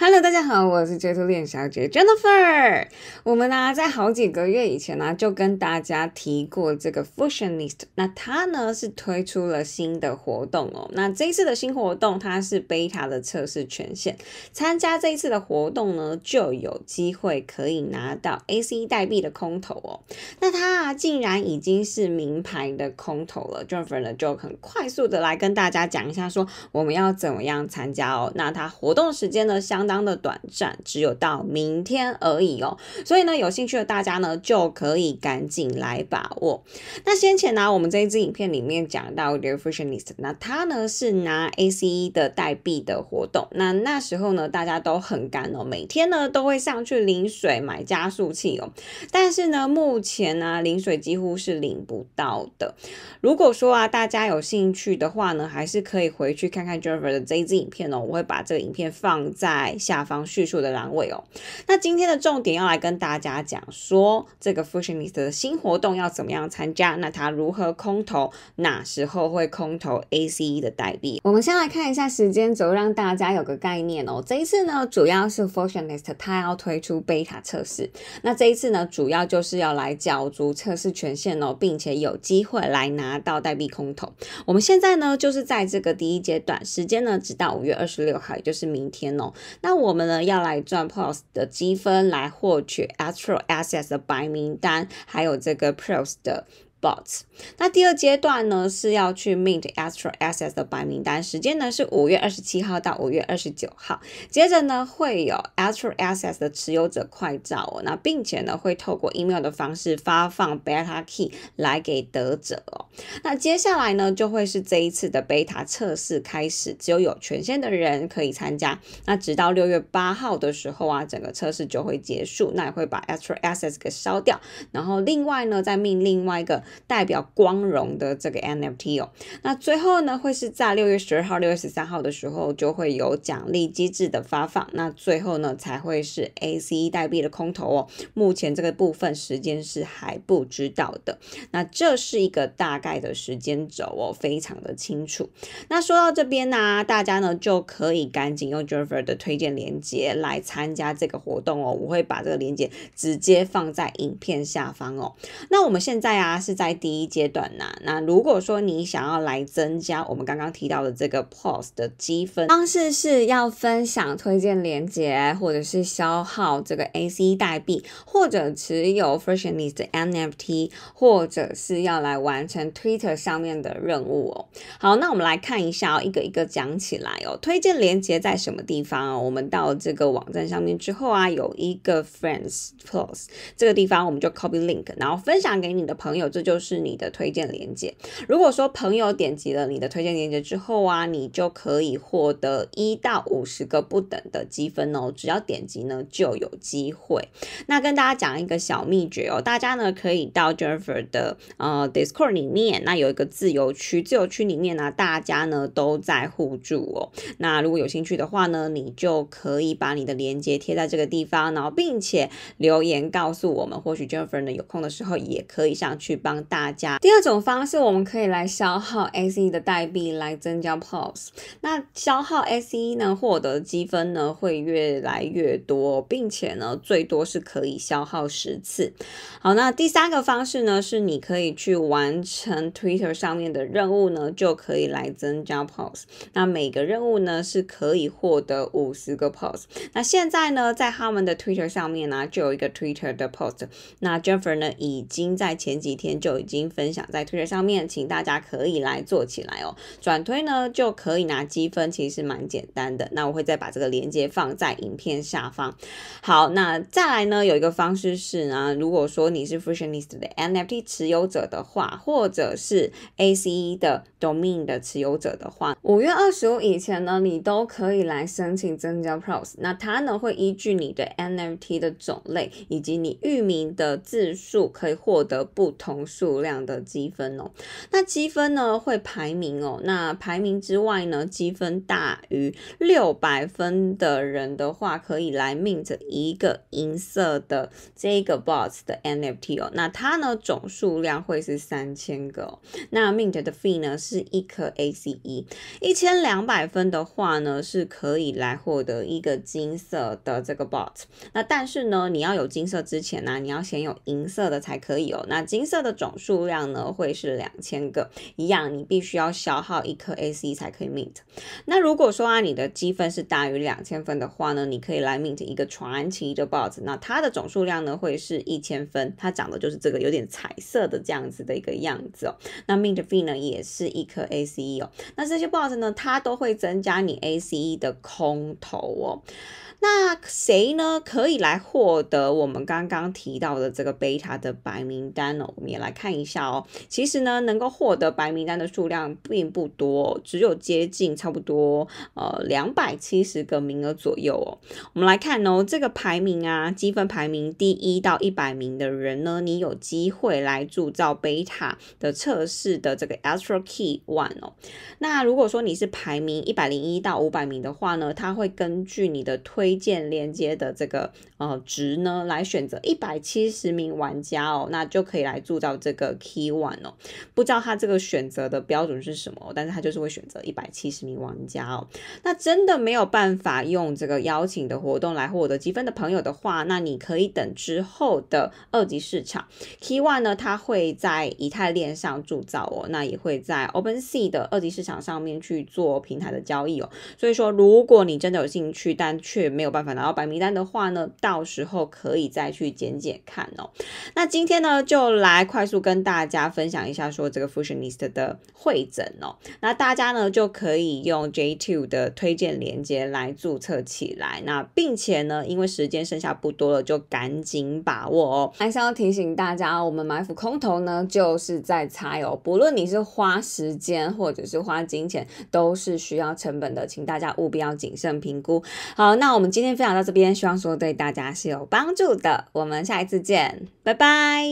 Hello，大家好，我是街头恋小姐 Jennifer。我们呢，在好几个月以前呢，就跟大家提过这个 Fusionist。那它呢是推出了新的活动哦。那这一次的新活动，它是 Beta 的测试权限。参加这一次的活动呢，就有机会可以拿到 AC 代币的空投哦。那它啊，竟然已经是名牌的空投了。Jennifer 呢，就很快速的来跟大家讲一下，说我们要怎么样参加哦。那它活动时间呢，相当的短暂，只有到明天而已哦。所以呢，有兴趣的大家呢，就可以赶紧来把握。那先前呢，我们这一支影片里面讲到 The Fusionist，那它呢是拿 ACE 的代币的活动。那那时候呢，大家都很干哦，每天呢都会上去领水买加速器哦。但是呢，目前呢领水几乎是领不到的。如果说啊，大家有兴趣的话呢，还是可以回去看看 Jennifer 的这一支影片哦。我会把这个影片放在下方叙述的栏位哦。那今天的重点要来跟大家讲说，这个 Fusionist 的新活动要怎么样参加？那它如何空投？哪时候会空投 ACE 的代币？我们先来看一下时间轴，让大家有个概念哦。这一次呢，主要是 Fusionist 它要推出 Beta 测试。那这一次呢，主要就是要来角逐测试权限哦，并且有机会来拿到代币空投。我们现在呢，就是在这个第一阶段，时间呢，直到五月二十六号，也就是明天哦。那那我们呢，要来赚 POS 的积分，来获取 Astro Access 的白名单，还有这个 POS 的。bots，那第二阶段呢是要去 mint Astro Access 的白名单，时间呢是五月二十七号到五月二十九号。接着呢会有 Astro Access 的持有者快照哦，那并且呢会透过 email 的方式发放 beta key 来给得者哦。那接下来呢就会是这一次的 beta 测试开始，只有有权限的人可以参加。那直到六月八号的时候啊，整个测试就会结束，那也会把 Astro Access 给烧掉。然后另外呢再命另外一个。代表光荣的这个 NFT 哦，那最后呢会是在六月十二号、六月十三号的时候就会有奖励机制的发放，那最后呢才会是 A C 代币的空投哦。目前这个部分时间是还不知道的，那这是一个大概的时间轴哦，非常的清楚。那说到这边呢，大家呢就可以赶紧用 Jennifer 的推荐链接来参加这个活动哦，我会把这个链接直接放在影片下方哦。那我们现在啊是。在第一阶段呢，那如果说你想要来增加我们刚刚提到的这个 POS 的积分方式，是要分享推荐链接，或者是消耗这个 AC 代币，或者持有 Freshness 的 NFT，或者是要来完成 Twitter 上面的任务哦。好，那我们来看一下，一个一个讲起来哦。推荐链接在什么地方哦？我们到这个网站上面之后啊，有一个 Friends Plus 这个地方，我们就 copy link，然后分享给你的朋友。这就就是你的推荐链接。如果说朋友点击了你的推荐链接之后啊，你就可以获得一到五十个不等的积分哦。只要点击呢，就有机会。那跟大家讲一个小秘诀哦，大家呢可以到 Jennifer 的呃 Discord 里面，那有一个自由区，自由区里面呢，大家呢都在互助哦。那如果有兴趣的话呢，你就可以把你的链接贴在这个地方，然后并且留言告诉我们，或许 Jennifer 呢有空的时候也可以上去帮。大家第二种方式，我们可以来消耗 SE 的代币来增加 POS。那消耗 SE 呢，获得积分呢会越来越多，并且呢最多是可以消耗十次。好，那第三个方式呢，是你可以去完成 Twitter 上面的任务呢，就可以来增加 POS。那每个任务呢是可以获得五十个 POS。那现在呢，在他们的 Twitter 上面呢，就有一个 Twitter 的 post。那 Jennifer 呢，已经在前几天就就已经分享在推特上面，请大家可以来做起来哦。转推呢就可以拿积分，其实蛮简单的。那我会再把这个链接放在影片下方。好，那再来呢，有一个方式是呢，如果说你是 Fusionist 的 NFT 持有者的话，或者是 ACE 的 Domain 的持有者的话，五月二十五以前呢，你都可以来申请增加 Pros。那它呢会依据你的 NFT 的种类以及你域名的字数，可以获得不同。数量的积分哦。那积分呢会排名哦，那排名之外呢，积分大于六百分的人的话，可以来 mint 一个银色的这个 bots 的 NFT 哦。那它呢总数量会是三千个，那 mint 的 fee 呢是一颗 ACE，一千两百分的话呢是可以来获得一个金色的这个 bot。那但是呢，你要有金色之前呢，你要先有银色的才可以哦。那金色的总数量呢会是两千个，一样，你必须要消耗一颗 AC 才可以 mint。那如果说啊，你的积分是大于两千分的话呢，你可以来 mint 一个传奇的 bot。那它的总数量呢会是一千分，它长的就是这个有点彩色的这样子的一个样子哦。那 mint fee 呢也是一颗 ACE 哦。那这些 bot 呢，它都会增加你 ACE 的空投哦。那谁呢可以来获得我们刚刚提到的这个贝塔的白名单呢？我们也来看一下哦。其实呢，能够获得白名单的数量并不多，只有接近差不多呃两百七十个名额左右哦。我们来看哦，这个排名啊，积分排名第一到一百名的人呢，你有机会来铸造贝塔的测试的这个 Astro Key One 哦。那如果说你是排名一百零一到五百名的话呢，它会根据你的推荐连接的这个呃值呢，来选择一百七十名玩家哦，那就可以来铸造这个 Key One 哦。不知道他这个选择的标准是什么，但是他就是会选择一百七十名玩家哦。那真的没有办法用这个邀请的活动来获得积分的朋友的话，那你可以等之后的二级市场 Key One 呢，它会在以太链上铸造哦，那也会在 Open Sea 的二级市场上面去做平台的交易哦。所以说，如果你真的有兴趣，但却没有办法拿到白名单的话呢，到时候可以再去捡捡看哦。那今天呢，就来快速跟大家分享一下说这个 Fusionist 的会诊哦。那大家呢就可以用 J2 的推荐链接来注册起来。那并且呢，因为时间剩下不多了，就赶紧把握哦。还是要提醒大家，我们埋伏空投呢，就是在猜哦。不论你是花时间或者是花金钱，都是需要成本的，请大家务必要谨慎评估。好，那我们。今天分享到这边，希望说对大家是有帮助的。我们下一次见，拜拜。